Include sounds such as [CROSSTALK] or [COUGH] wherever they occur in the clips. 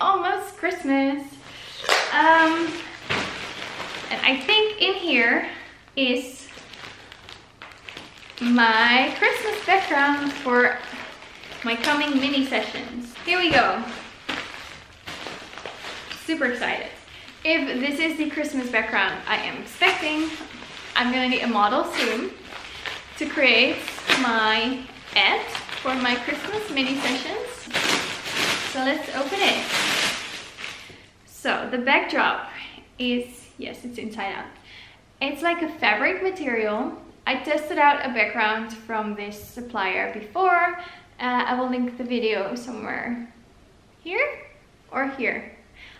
almost Christmas. Um, and I think in here is my Christmas background for my coming mini sessions. Here we go. Super excited. If this is the Christmas background I am expecting, I'm gonna need a model soon to create my ad for my Christmas mini sessions. So let's open it. So the backdrop is, yes, it's inside out. It's like a fabric material. I tested out a background from this supplier before. Uh, I will link the video somewhere here or here.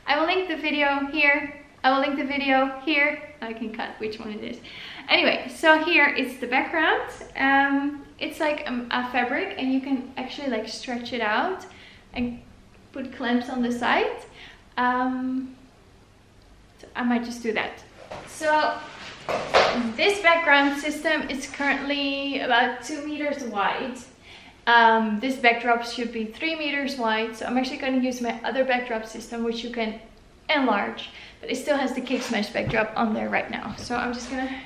I will link the video here. I will link the video here. I can cut which one it is. Anyway, so here is the background. Um, it's like a, a fabric and you can actually like stretch it out and put clamps on the side. Um, so I might just do that. So this background system is currently about two meters wide. Um, this backdrop should be three meters wide. So I'm actually going to use my other backdrop system, which you can enlarge, but it still has the Cake Smash backdrop on there right now. So I'm just gonna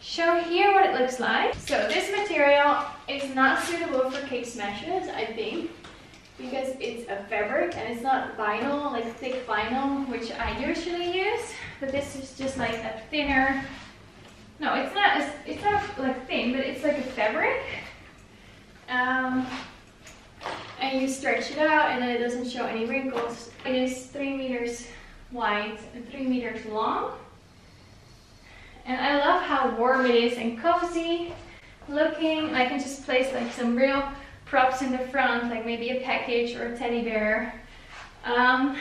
show here what it looks like. So this material is not suitable for cake smashes, I think, because it's a fabric and it's not vinyl, like thick vinyl, which I usually use. But this is just like a thinner, no, it's not, it's not like thin, but it's like a fabric. Um, and you stretch it out and then it doesn't show any wrinkles. It is three meters wide and three meters long. And I love how warm it is and cozy looking. I can just place like some real props in the front, like maybe a package or a teddy bear. Um,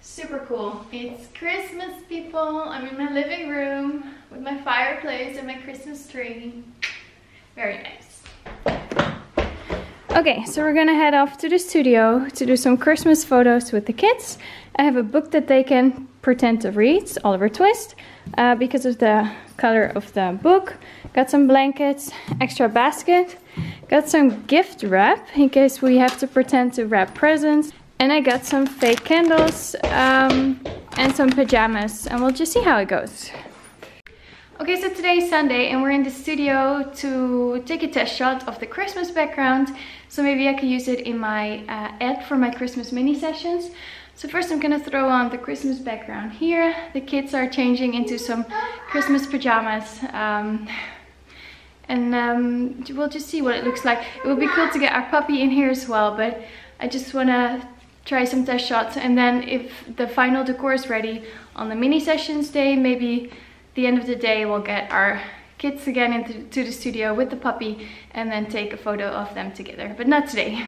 super cool. It's Christmas, people. I'm in my living room with my fireplace and my Christmas tree. Very nice. Okay, so we're gonna head off to the studio to do some Christmas photos with the kids. I have a book that they can pretend to read, it's Oliver Twist, uh, because of the color of the book. Got some blankets, extra basket, got some gift wrap in case we have to pretend to wrap presents. And I got some fake candles um, and some pajamas and we'll just see how it goes. Okay, so today is Sunday and we're in the studio to take a test shot of the Christmas background. So maybe I could use it in my uh, ad for my Christmas mini sessions. So first I'm gonna throw on the Christmas background here. The kids are changing into some Christmas pajamas. Um, and um, we'll just see what it looks like. It would be cool to get our puppy in here as well, but I just wanna try some test shots. And then if the final decor is ready on the mini sessions day, maybe the end of the day we'll get our kids again into the studio with the puppy and then take a photo of them together, but not today.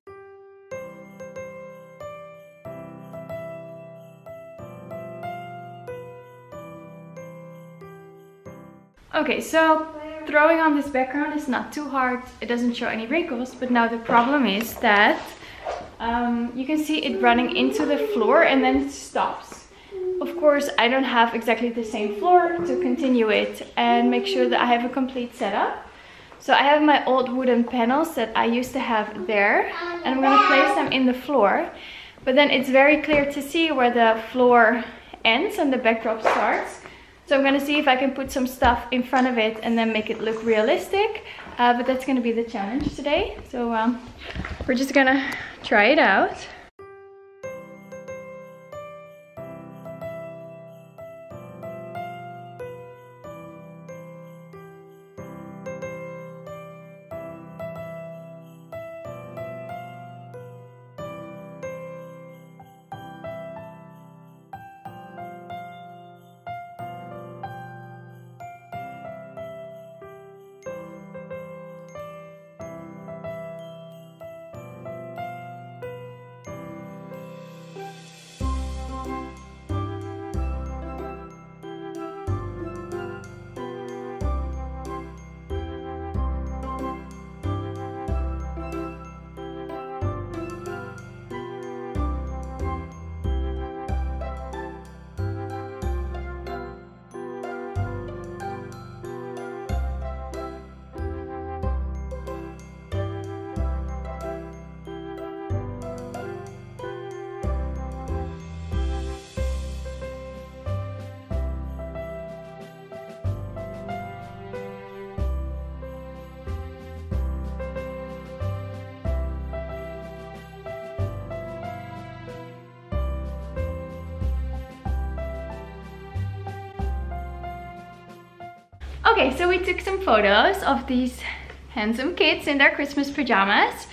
Okay, so throwing on this background is not too hard. It doesn't show any wrinkles, but now the problem is that um, you can see it running into the floor and then it stops. Of course, I don't have exactly the same floor to continue it and make sure that I have a complete setup. So I have my old wooden panels that I used to have there and I'm gonna place them in the floor. But then it's very clear to see where the floor ends and the backdrop starts. So I'm gonna see if I can put some stuff in front of it and then make it look realistic. Uh, but that's gonna be the challenge today. So um, we're just gonna try it out. Okay, so we took some photos of these handsome kids in their Christmas pajamas.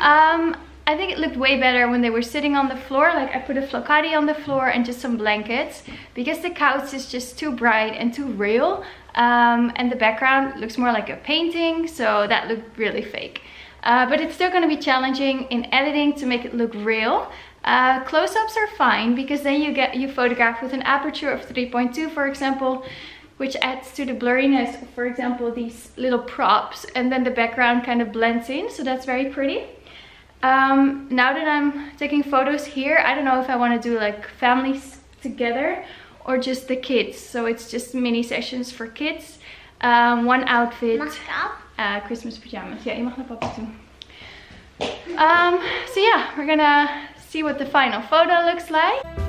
Um, I think it looked way better when they were sitting on the floor. Like I put a flocati on the floor and just some blankets because the couch is just too bright and too real. Um, and the background looks more like a painting, so that looked really fake. Uh, but it's still going to be challenging in editing to make it look real. Uh, Close-ups are fine because then you get you photograph with an aperture of 3.2 for example which adds to the blurriness of, for example these little props and then the background kind of blends in so that's very pretty. Um, now that I'm taking photos here I don't know if I want to do like families together or just the kids so it's just mini sessions for kids. Um, one outfit, uh, Christmas pajamas. Yeah, je mag naar papa toe. Um, so yeah, we're gonna see what the final photo looks like.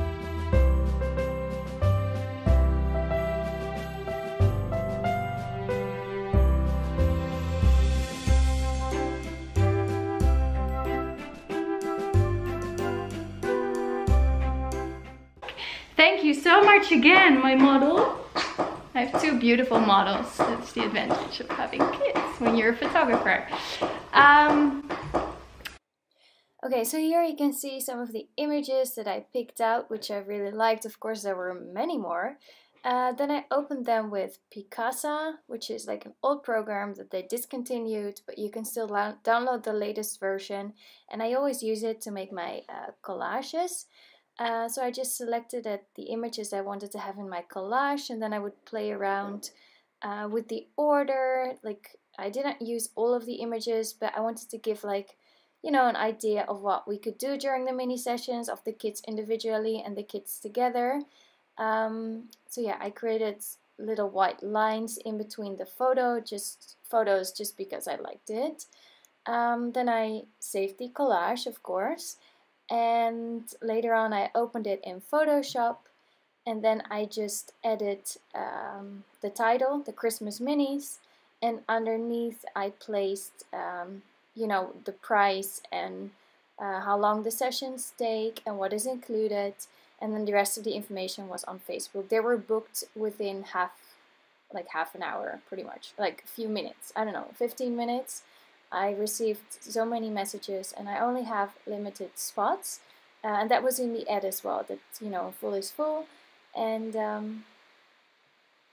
Thank you so much again, my model. I have two beautiful models. That's the advantage of having kids when you're a photographer. Um, Okay, so here you can see some of the images that I picked out, which I really liked. Of course, there were many more. Uh, then I opened them with Picasa, which is like an old program that they discontinued, but you can still download the latest version. And I always use it to make my uh, collages. Uh, so I just selected the images I wanted to have in my collage, and then I would play around uh, with the order. Like I didn't use all of the images, but I wanted to give like you know, an idea of what we could do during the mini sessions of the kids individually and the kids together. Um, so yeah, I created little white lines in between the photo, just photos just because I liked it. Um, then I saved the collage, of course, and later on I opened it in Photoshop and then I just added um, the title, the Christmas Minis, and underneath I placed um, you know the price and uh, how long the sessions take and what is included and then the rest of the information was on Facebook. They were booked within half like half an hour pretty much like a few minutes I don't know 15 minutes I received so many messages and I only have limited spots uh, and that was in the ad as well that you know full is full and um,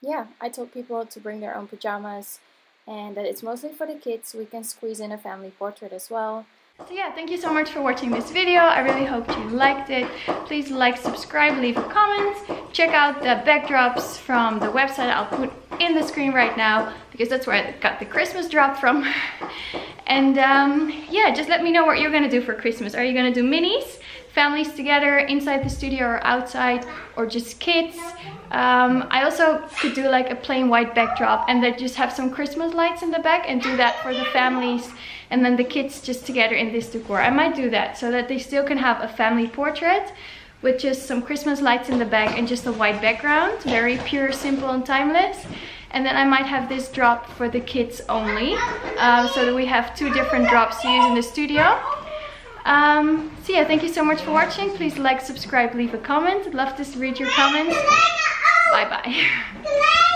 yeah I told people to bring their own pajamas and that it's mostly for the kids. We can squeeze in a family portrait as well. So yeah, thank you so much for watching this video. I really hope you liked it. Please like, subscribe, leave a comment. Check out the backdrops from the website I'll put in the screen right now because that's where I got the Christmas drop from. and um, yeah, just let me know what you're gonna do for Christmas. Are you gonna do minis? families together inside the studio or outside or just kids. Um, I also could do like a plain white backdrop and then just have some Christmas lights in the back and do that for the families and then the kids just together in this decor. I might do that so that they still can have a family portrait with just some Christmas lights in the back and just a white background. Very pure, simple and timeless. And then I might have this drop for the kids only. Um, so that we have two different drops to use in the studio. Um, so yeah, thank you so much for watching. Please like, subscribe, leave a comment. I'd love to read your comments. Bye bye. [LAUGHS]